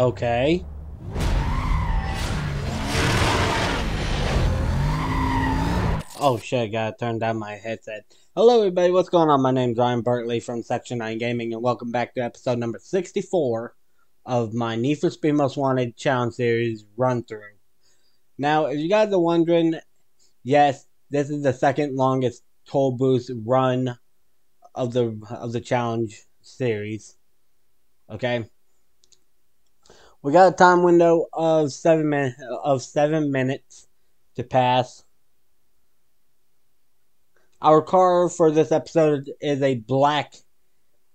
Okay. Oh shit, I gotta turn down my headset. Hello everybody, what's going on? My name's Ryan Bertley from Section 9 Gaming and welcome back to episode number 64 of my Need for Speed Most Wanted Challenge Series run through. Now, if you guys are wondering, yes, this is the second longest toll booth run of the of the challenge series. Okay? We got a time window of seven min of seven minutes to pass our car for this episode is a black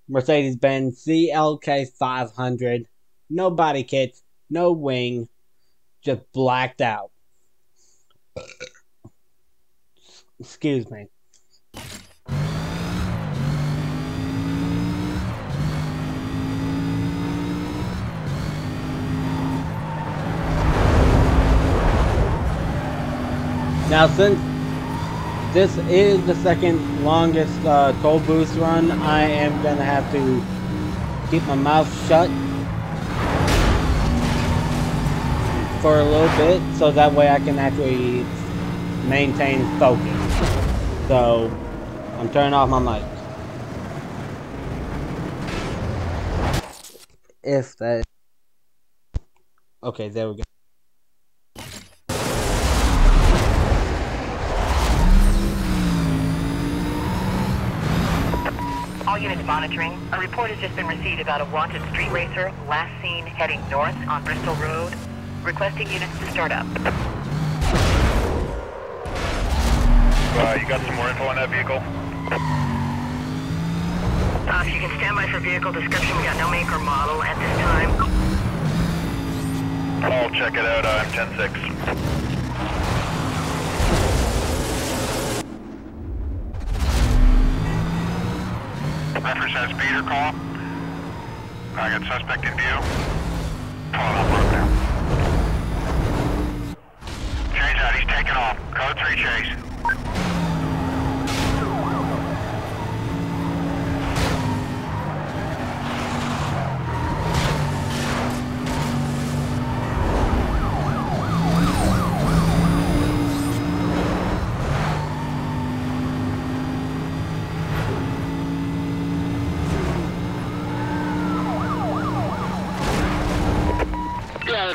Mercedes Benz CLK 500. No body kit, no wing, just blacked out. Excuse me. Now, since this is the second longest uh, toll booth run. I am going to have to keep my mouth shut for a little bit so that way I can actually maintain focus. So, I'm turning off my mic. If that... Okay, there we go. Monitoring. A report has just been received about a wanted street racer last seen heading north on Bristol Road. Requesting units to start up. Uh, you got some more info on that vehicle? Uh, if you can stand by for vehicle description, we got no make or model at this time. I'll check it out. I'm 10-6. Has speeder call. I got suspect in view. Pulling up road now. Change out. He's taking off. Code 3 chase.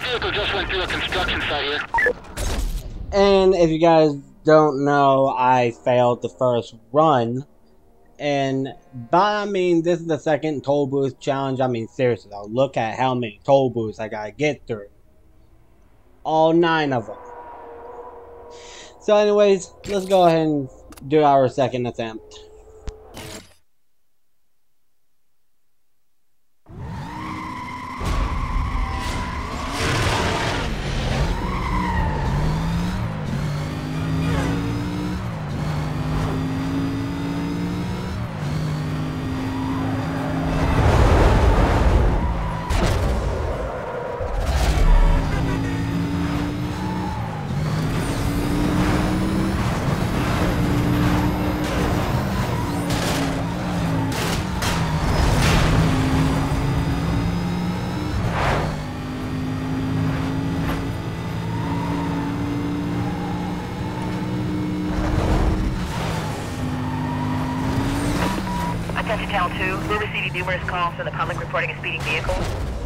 Vehicle just went through a construction site here. And if you guys don't know, I failed the first run. And by I mean, this is the second toll booth challenge. I mean, seriously, though, look at how many toll booths I gotta get through. All nine of them. So, anyways, let's go ahead and do our second attempt. We're receiving numerous calls from the public reporting a speeding vehicle.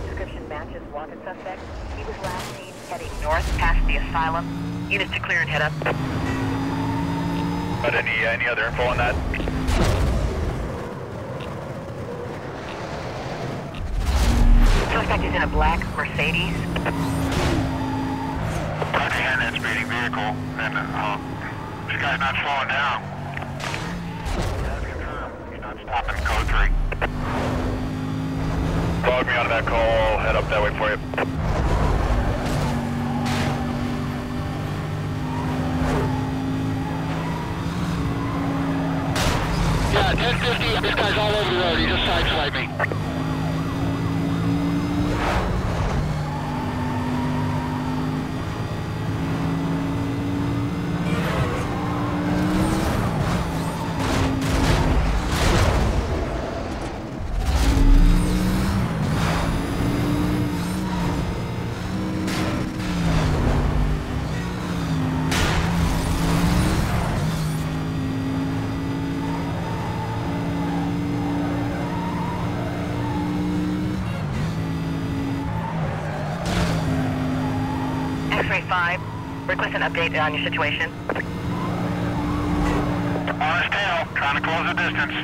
Description matches wanted suspect. He was last seen heading north past the asylum. Units to clear and head up. Got any, any other info on that? Suspect is in a black Mercedes. Looking at that speeding vehicle, and uh, this guy's not slowing down. Stopping. Code 3. Log me onto that call. I'll head up that way for you. Yeah, 1050, this guy's all over the road. He just sideswiped me. 5. Request an update on your situation. On his tail, trying to close the distance.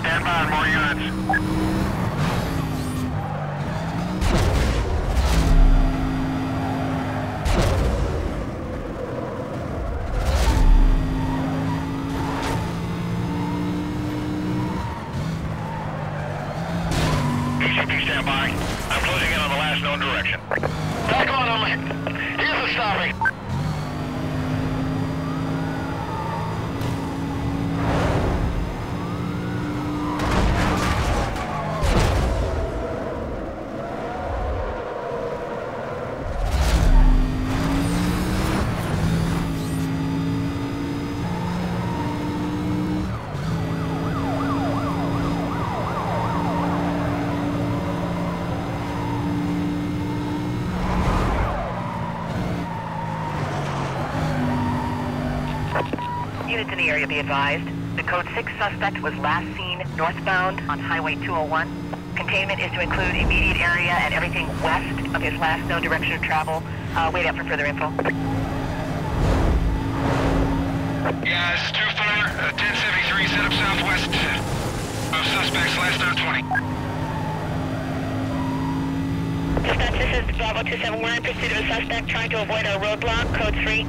Stand by, more units. Stand by. I'm closing in on the last known direction. Back on him. Stopping. Units in the area be advised. The code 6 suspect was last seen northbound on Highway 201. Containment is to include immediate area and everything west of his last known direction of travel. Uh, wait up for further info. Yeah, this is 2-4, uh, 1073, set up southwest of suspects, last known 20. Dispatch, this is Bravo 271. Pursuit of a suspect trying to avoid a roadblock. Code 3.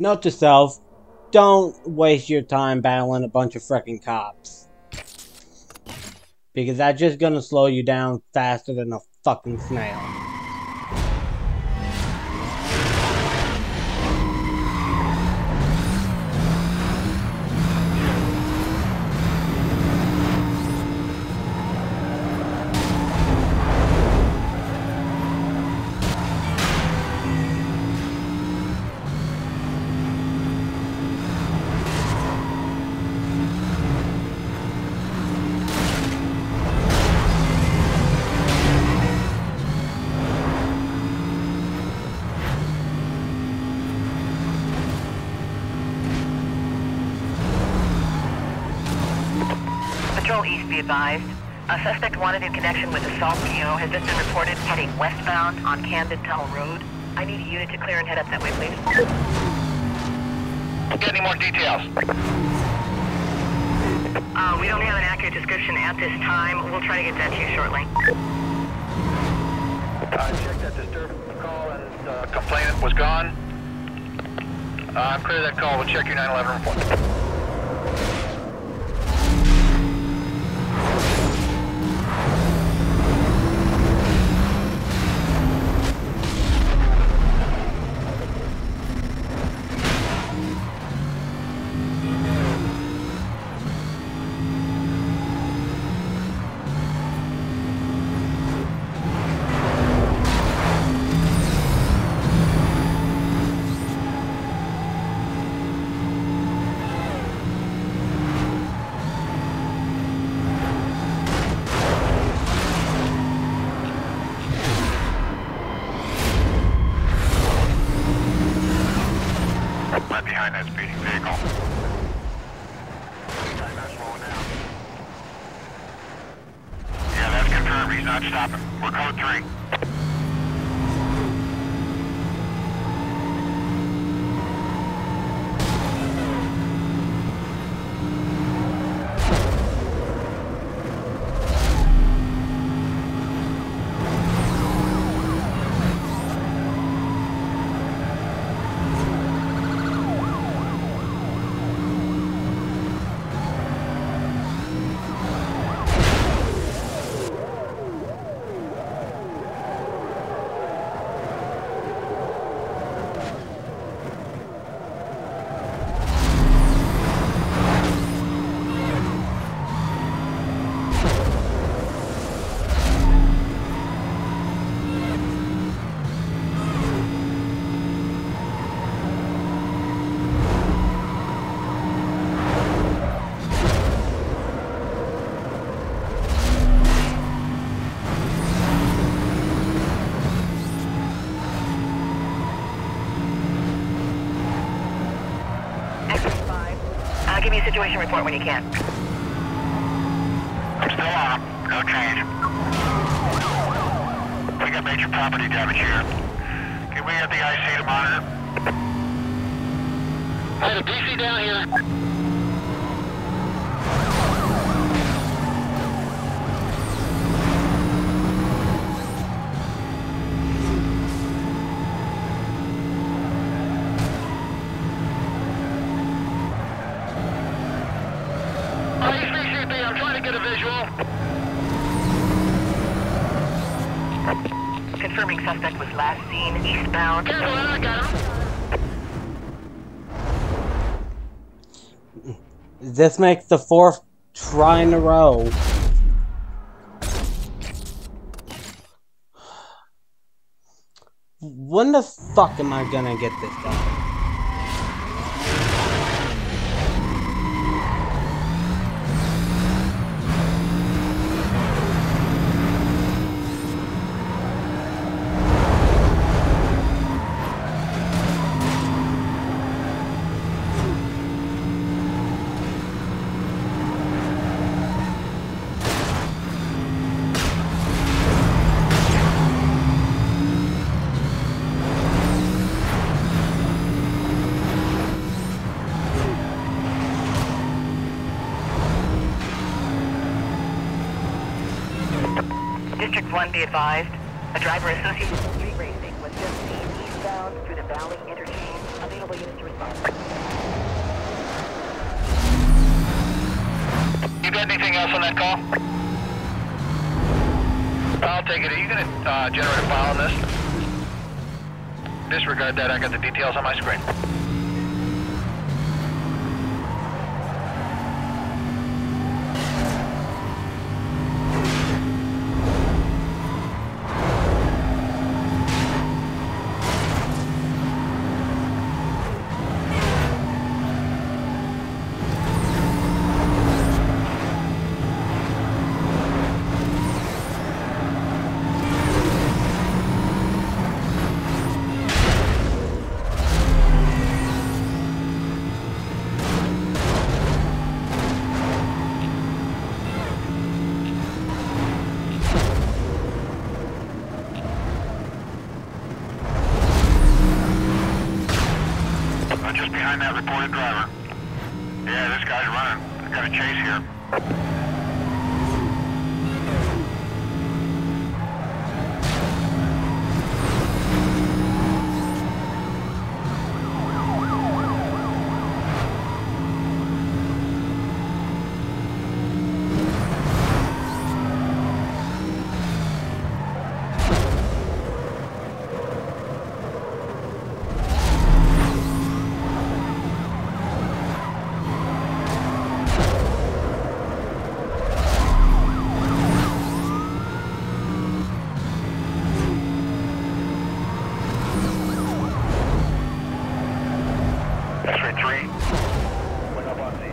Note to self: don't waste your time battling a bunch of freaking cops. Because that's just gonna slow you down faster than a fucking snail. Advised. A suspect wanted in connection with assault PO has just been reported heading westbound on Camden Tunnel Road. I need a unit to clear and head up that way, please. Get any more details? Uh, we don't have an accurate description at this time. We'll try to get that to you shortly. I checked that disturbance call and uh, complainant was gone. Uh, clear that call. We'll check your 911 report. That speeding vehicle. Yeah, that's confirmed. He's not stopping. We're code 3. Situation report when you can. I'm still on. No change. We got major property damage here. Can we have the IC to monitor? I had a DC down here. Eastbound. Careful, I got him. This makes the fourth try in a row. When the fuck am I gonna get this done? District 1 be advised. A driver associated with street racing was just seen eastbound through the Valley Interchange. Available units to respond. You got anything else on that call? I'll take it. Are you going to uh, generate a file on this? Disregard that. I got the details on my screen. Behind that reported driver. Yeah, this guy's running. Got a chase here. X-ray 3. Went up on Z.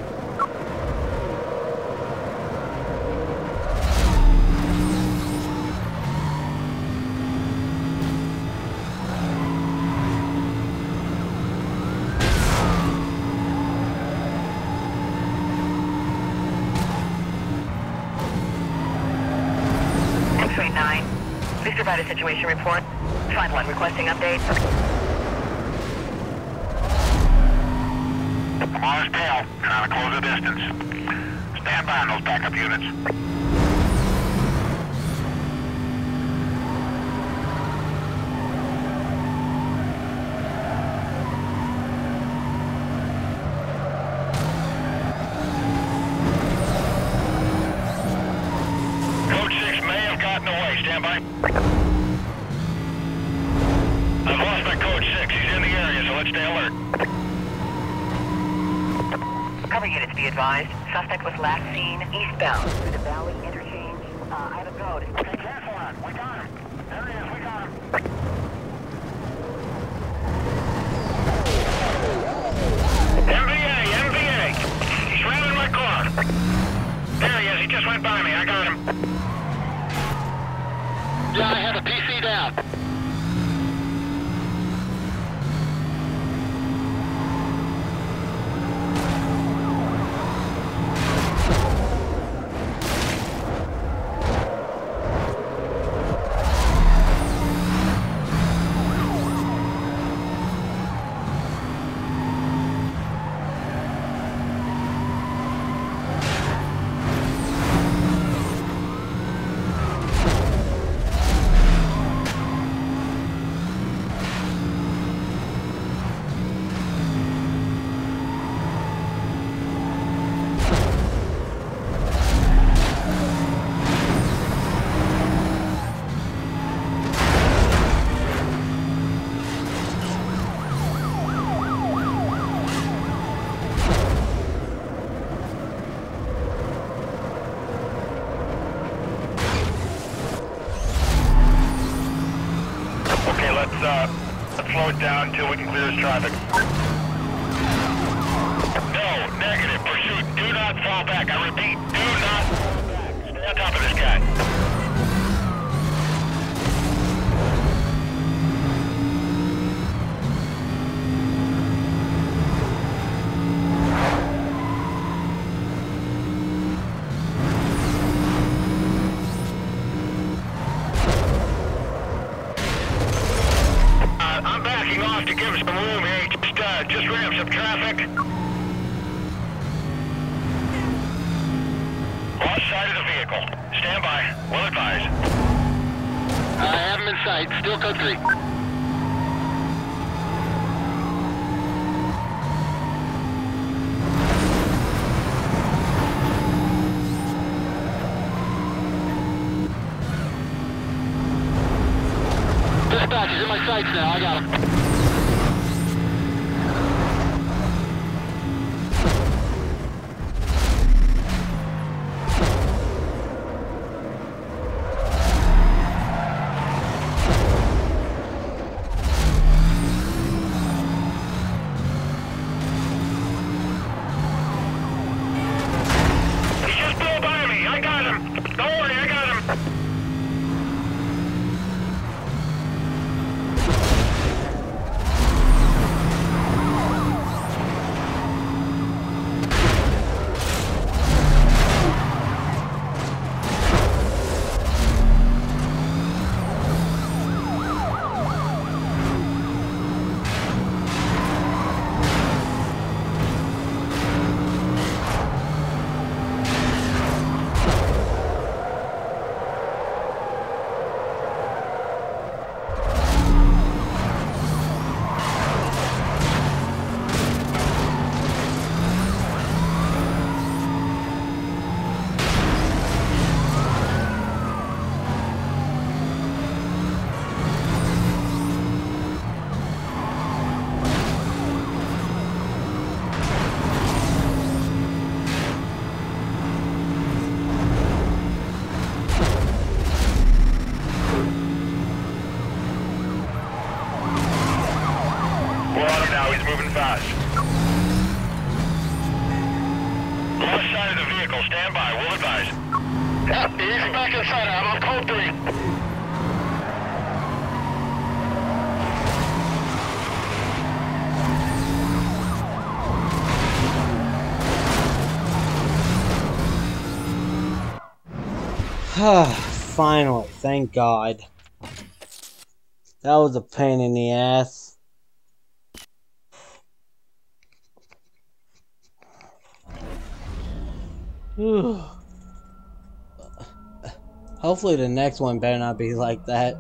X-ray 9. A situation report. Find one requesting update. On tail, trying to close the distance. Stand by on those backup units. Code 6 may have gotten away. Stand by. I've lost my code 6. He's in the area, so let's stay alert. Cover units be advised. Suspect was last seen eastbound through the Valley interchange. Uh, I have a code. Until we can clear this traffic. To give some room here. Just, uh, just ramp some traffic. Lost sight of the vehicle. Stand by. Advise. I have him in sight. Still code 3. He's moving fast. Left side of the vehicle. Stand by. We'll advise. Yeah, he's back inside. I'm on code 3. Ah, finally, thank God. That was a pain in the ass. Hopefully the next one better not be like that.